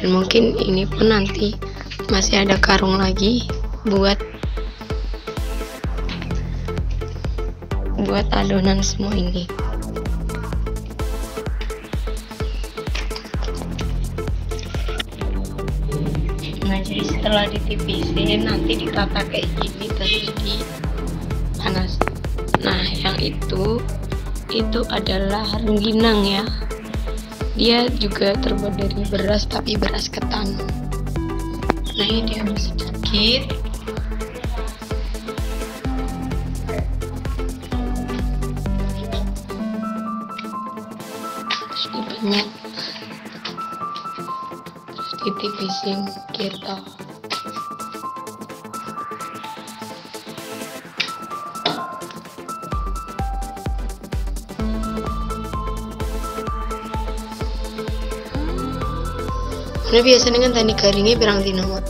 dan mungkin ini pun nanti masih ada karung lagi buat buat adonan semua ini. Nah jadi setelah ditipisin nanti ditata kayak gini terus di panas nah yang itu itu adalah rengginang ya dia juga terbuat dari beras tapi beras ketan. Nah ini dia sedikit terus dibanyak terus ditipisin gitu Ini biasanya kan tani garingnya pirang dino mak.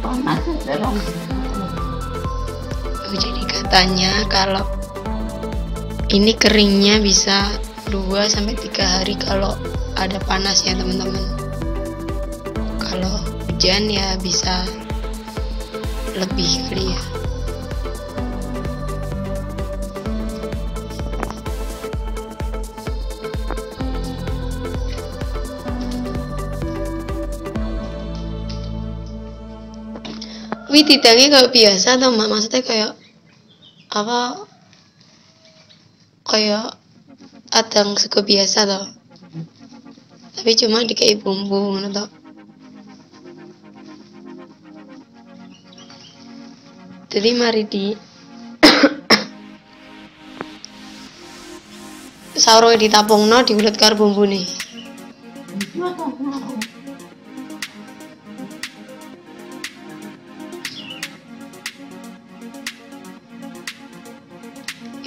Oh, jadi katanya kalau ini keringnya bisa 2 sampai 3 hari kalau ada panas ya teman-teman. Kalau hujan ya bisa lebih kali ya. Tidangnya kayak biasa atau mak maksudnya kayak apa? Kayak adang sego biasa toh. Tapi cuma dikei bumbu ngono toh. Jadi mari di sauro ditapungno diulet karo bumbune.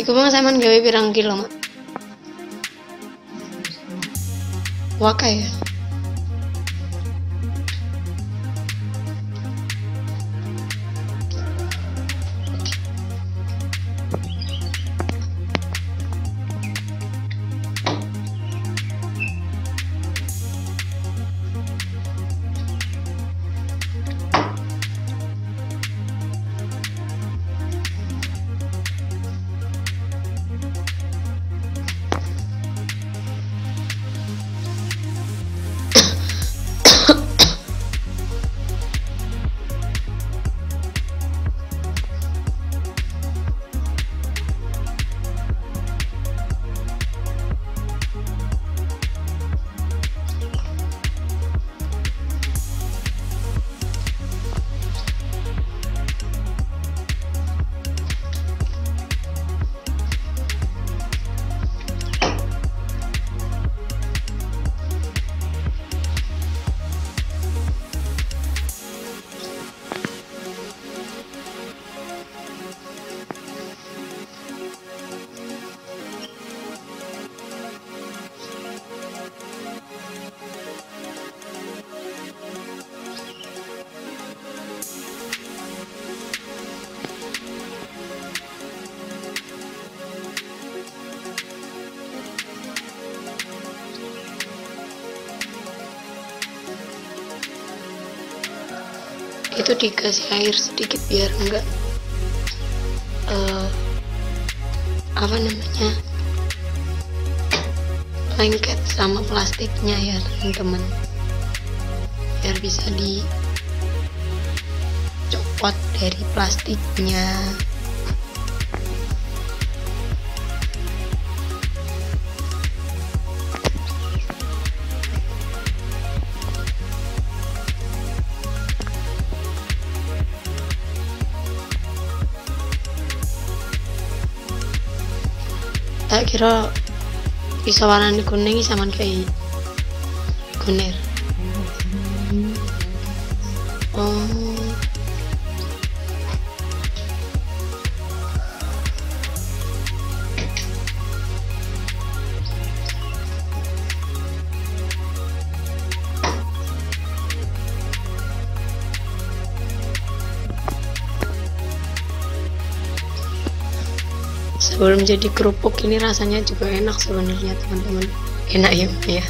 Iku mah sampean gawe pirang kilo, Mak? Wakai ya. Itu dikasih air sedikit biar enggak eh, apa namanya lengket sama plastiknya ya teman-teman. Biar bisa dicopot dari plastiknya tak kira bisa warnanya kuning sama kayak kunir oh sebelum jadi kerupuk ini rasanya juga enak sebenarnya teman-teman. Enak ya ya?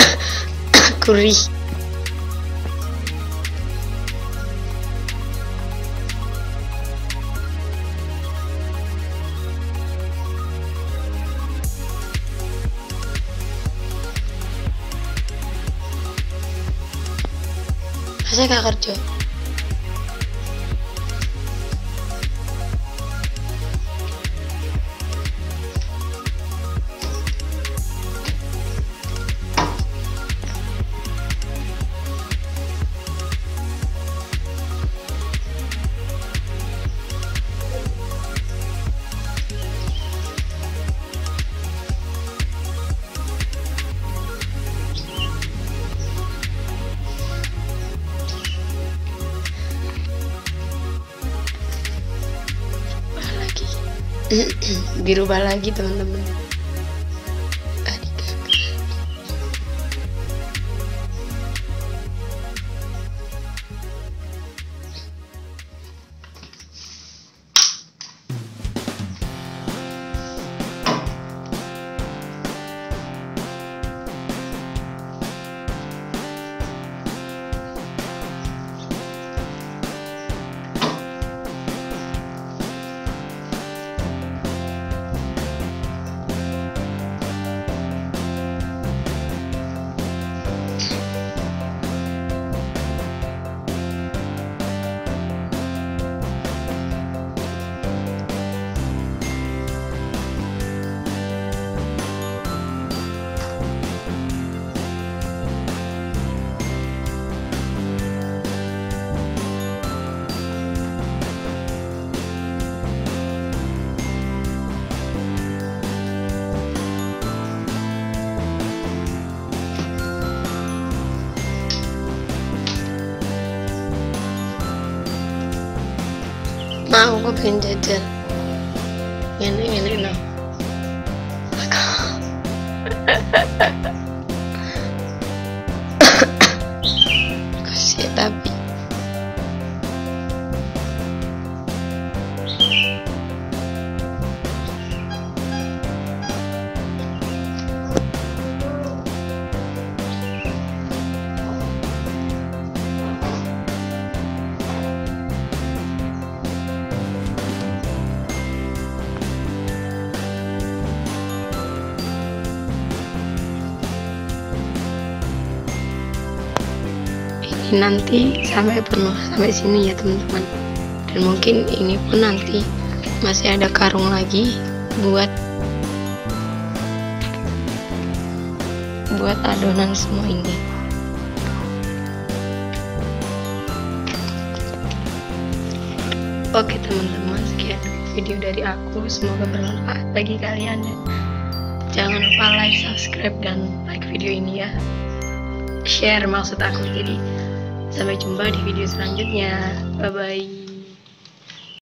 Gurih. Masa gak kerja? dirubah lagi teman-teman mau aku pengen jajan. Ini ini no ini nanti sampai penuh sampai sini ya teman-teman. Dan mungkin ini pun nanti masih ada karung lagi buat buat adonan semua ini. Oke teman-teman sekian video dari aku. Semoga bermanfaat bagi kalian. Jangan lupa like subscribe dan like video ini ya. Share maksud aku jadi sampai jumpa di video selanjutnya. Bye bye